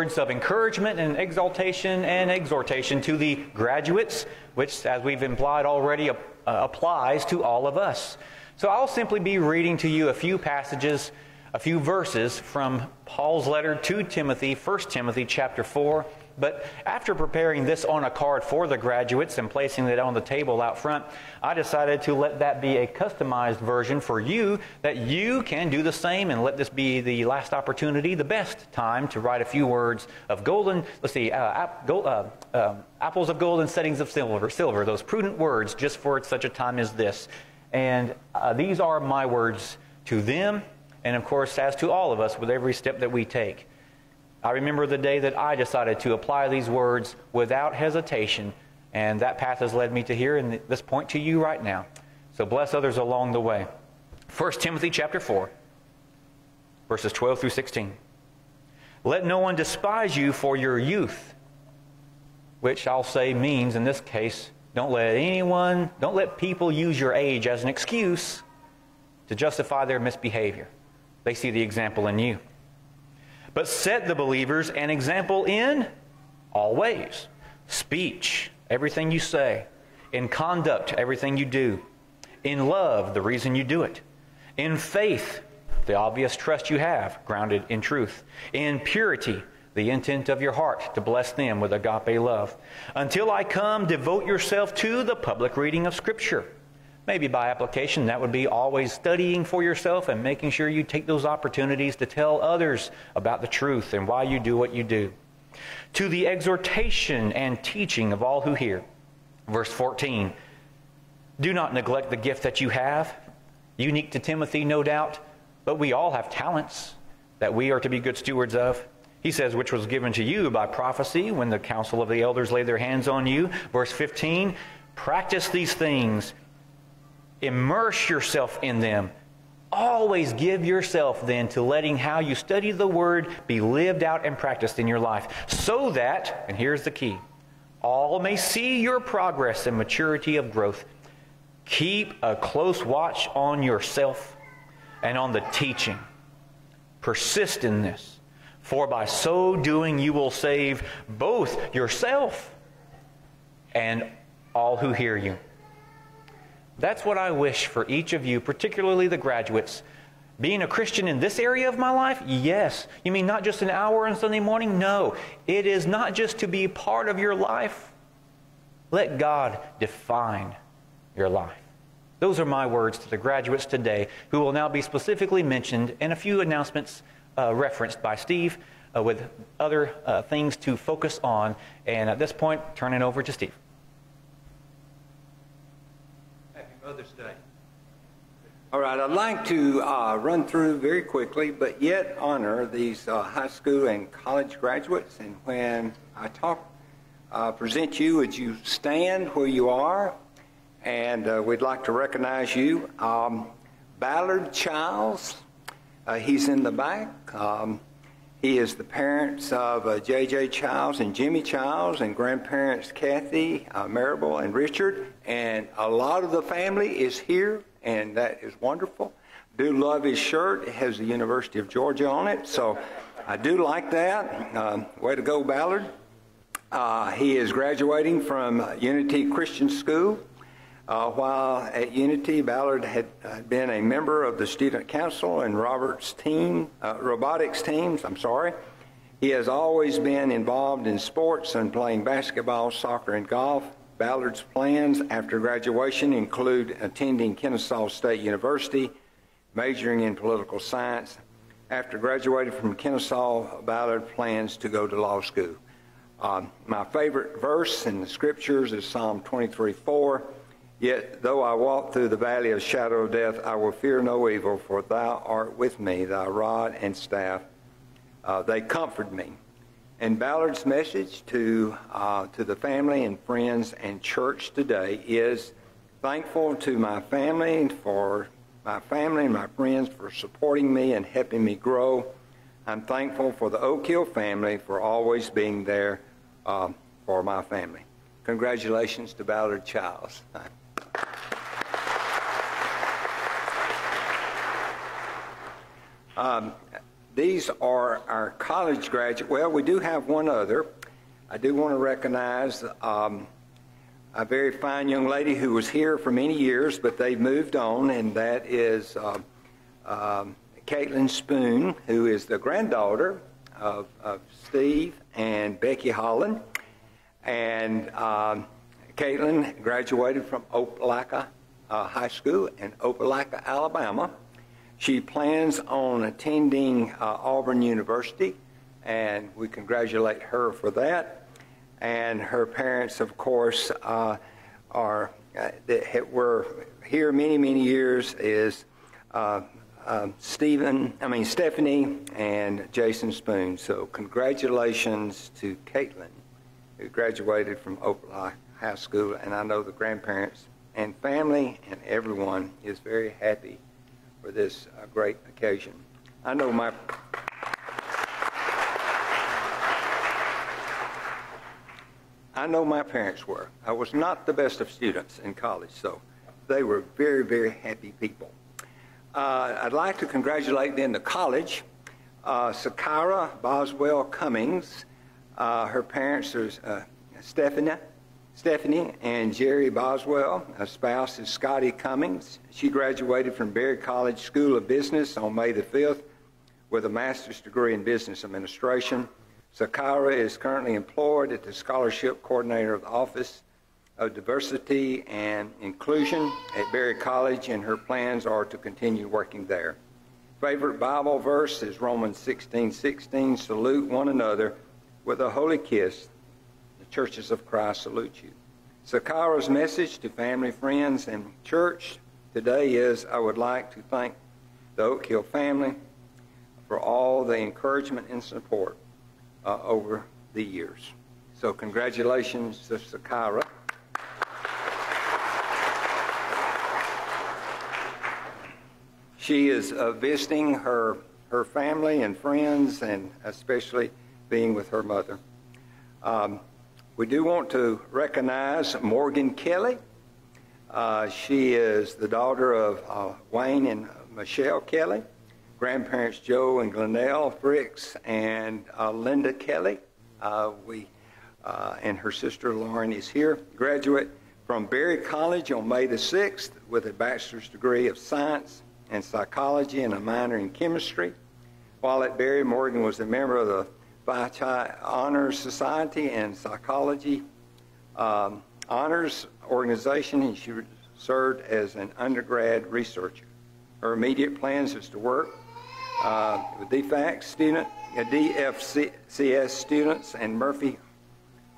words of encouragement and exaltation and exhortation to the graduates, which, as we've implied already, uh, applies to all of us. So I'll simply be reading to you a few passages, a few verses from Paul's letter to Timothy, 1 Timothy chapter 4. But after preparing this on a card for the graduates and placing it on the table out front, I decided to let that be a customized version for you that you can do the same and let this be the last opportunity, the best time to write a few words of golden, let's see, uh, ap- gold, uh, uh, apples of gold and settings of silver, silver, those prudent words just for such a time as this. And uh, these are my words to them, and of course, as to all of us with every step that we take. I remember the day that I decided to apply these words without hesitation, and that path has led me to here and this point to you right now. So bless others along the way. 1 Timothy chapter 4, verses 12 through 16. Let no one despise you for your youth, which I'll say means in this case, don't let anyone, don't let people use your age as an excuse to justify their misbehavior. They see the example in you. But set the believers an example in all ways. Speech, everything you say, in conduct, everything you do, in love, the reason you do it, in faith, the obvious trust you have, grounded in truth, in purity, the intent of your heart to bless them with agape love. Until I come, devote yourself to the public reading of Scripture Maybe by application, that would be always studying for yourself and making sure you take those opportunities to tell others about the truth and why you do what you do. To the exhortation and teaching of all who hear. Verse 14 Do not neglect the gift that you have, unique to Timothy, no doubt, but we all have talents that we are to be good stewards of. He says, which was given to you by prophecy when the council of the elders laid their hands on you. Verse 15 Practice these things immerse yourself in them. Always give yourself then to letting how you study the Word be lived out and practiced in your life, so that, and here's the key, all may see your progress and maturity of growth. Keep a close watch on yourself and on the teaching. Persist in this, for by so doing you will save both yourself and all who hear you. That's what I wish for each of you, particularly the graduates. Being a Christian in this area of my life? Yes. You mean not just an hour on Sunday morning? No. It is not just to be part of your life. Let God define your life. Those are my words to the graduates today, who will now be specifically mentioned in a few announcements uh, referenced by Steve uh, with other uh, things to focus on. And at this point, turn it over to Steve. Mother's Day. All right, I'd like to uh, run through very quickly, but yet honor these uh, high school and college graduates. And when I talk, uh, present you, would you stand where you are? And uh, we'd like to recognize you. Um, Ballard Childs, uh, he's in the back. Um, he is the parents of J.J. Uh, Childs and Jimmy Childs and grandparents Kathy, uh, Maribel, and Richard. And a lot of the family is here, and that is wonderful. Do love his shirt. It has the University of Georgia on it, so I do like that. Uh, way to go, Ballard. Uh, he is graduating from Unity Christian School. Uh, while at Unity, Ballard had uh, been a member of the student council and Robert's team, uh, robotics teams, I'm sorry. He has always been involved in sports and playing basketball, soccer, and golf. Ballard's plans after graduation include attending Kennesaw State University, majoring in political science. After graduating from Kennesaw, Ballard plans to go to law school. Um, my favorite verse in the scriptures is Psalm 23 4. Yet though I walk through the valley of shadow of death, I will fear no evil, for thou art with me, thy rod and staff, uh, they comfort me. And Ballard's message to, uh, to the family and friends and church today is thankful to my family and for my family and my friends for supporting me and helping me grow. I'm thankful for the Oak Hill family for always being there uh, for my family. Congratulations to Ballard Childs. Um, these are our college graduates. Well, we do have one other. I do want to recognize um, a very fine young lady who was here for many years, but they've moved on, and that is uh, Caitlin Spoon, who is the granddaughter of, of Steve and Becky Holland. And um, Caitlin graduated from Opelika uh, High School in Opelika, Alabama. She plans on attending uh, Auburn University, and we congratulate her for that. And her parents, of course, uh, are uh, were here many, many years. Is uh, um, Stephen, I mean Stephanie and Jason Spoon. So congratulations to Caitlin, who graduated from Opelika High School, and I know the grandparents and family and everyone is very happy for this uh, great occasion. I know my I know my parents were. I was not the best of students in college, so they were very, very happy people. Uh, I'd like to congratulate then the college, uh, Sakara Boswell Cummings. Uh, her parents are uh, Stephanie, Stephanie and Jerry Boswell. A spouse is Scotty Cummings. She graduated from Berry College School of Business on May the 5th with a master's degree in business administration. Sakara is currently employed as the scholarship coordinator of the Office of Diversity and Inclusion at Berry College, and her plans are to continue working there. Favorite Bible verse is Romans 16 16. Salute one another with a holy kiss. Churches of Christ salute you. Sakara's message to family, friends, and church today is I would like to thank the Oak Hill family for all the encouragement and support uh, over the years. So, congratulations to Sakara. She is uh, visiting her, her family and friends, and especially being with her mother. Um, we do want to recognize Morgan Kelly. Uh, she is the daughter of uh, Wayne and Michelle Kelly, grandparents Joe and Glenelle Fricks, and uh, Linda Kelly. Uh, we uh, and her sister Lauren is here. Graduate from Berry College on May the 6th with a bachelor's degree of science and psychology and a minor in chemistry. While at Berry, Morgan was a member of the Psi Chi Honors Society and Psychology um, Honors Organization, and she served as an undergrad researcher. Her immediate plans is to work uh, with DFACS student, uh, DFCS students and Murphy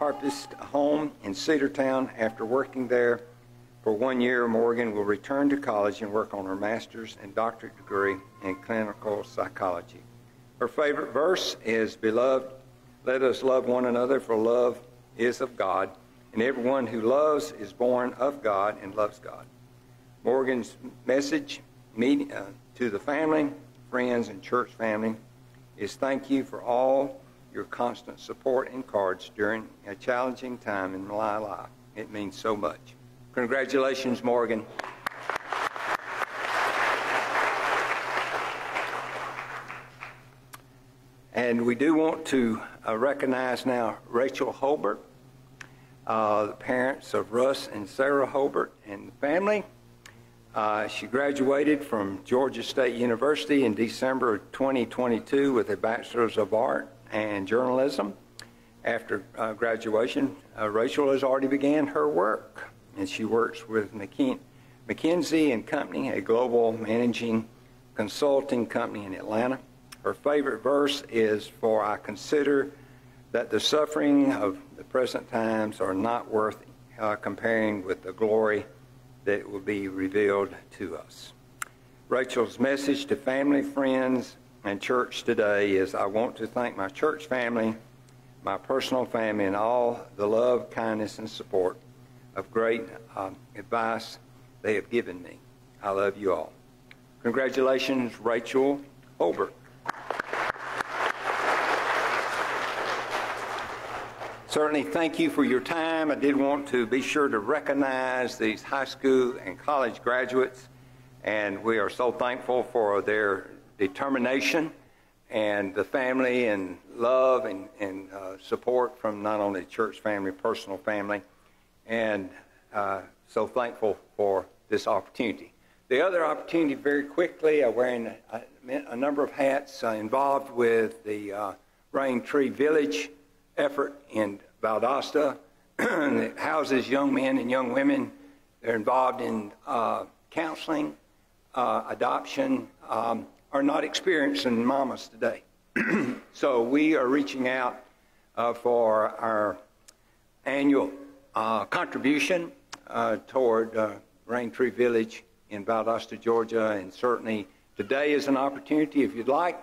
Harpst Home in Cedartown after working there for one year, Morgan will return to college and work on her master's and doctorate degree in clinical psychology. Her favorite verse is Beloved, let us love one another, for love is of God, and everyone who loves is born of God and loves God. Morgan's message uh, to the family, friends, and church family is thank you for all your constant support and cards during a challenging time in my life. It means so much. Congratulations, Morgan. And we do want to uh, recognize now Rachel Holbert, uh, the parents of Russ and Sarah Holbert and the family. Uh, she graduated from Georgia State University in December of 2022 with a Bachelor's of Art and Journalism. After uh, graduation, uh, Rachel has already began her work and she works with McKinsey and Company, a global managing consulting company in Atlanta. Her favorite verse is, For I consider that the suffering of the present times are not worth uh, comparing with the glory that will be revealed to us. Rachel's message to family, friends, and church today is I want to thank my church family, my personal family, and all the love, kindness, and support of great um, advice they have given me. I love you all. Congratulations, Rachel Holbert. Certainly, thank you for your time. I did want to be sure to recognize these high school and college graduates, and we are so thankful for their determination and the family and love and, and uh, support from not only church family, personal family, and uh, so thankful for this opportunity. The other opportunity, very quickly, I'm wearing a, a number of hats uh, involved with the uh, Rain Tree Village effort in Valdosta that houses young men and young women. They're involved in uh, counseling, uh, adoption, um, are not experiencing mamas today. so we are reaching out uh, for our annual uh, contribution uh, toward uh, Rain Tree Village in Valdosta, Georgia, and certainly today is an opportunity if you'd like.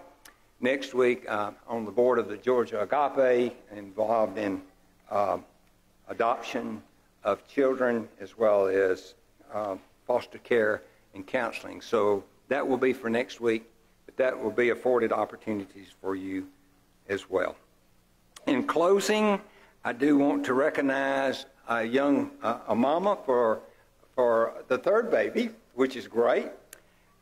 Next week, uh, on the board of the Georgia Agape, involved in uh, adoption of children as well as foster care and counseling. So that will be for next week but that will be afforded opportunities for you as well. In closing, I do want to recognize a young uh, a mama for for the third baby, which is great.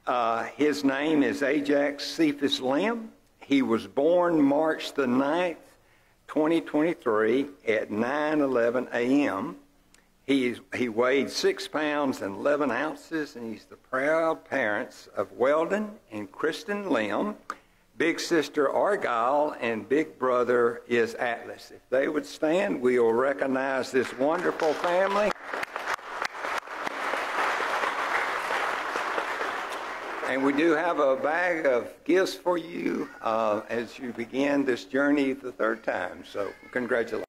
Uh, his name is Ajax Cephas Lim. He was born March the 9th, 2023 at 9:11 a.m. He, he weighed six pounds and 11 ounces, and he's the proud parents of Weldon and Kristen Lim, big sister Argyle, and big brother is Atlas. If they would stand, we will recognize this wonderful family. And we do have a bag of gifts for you uh, as you begin this journey the third time. So, congratulations.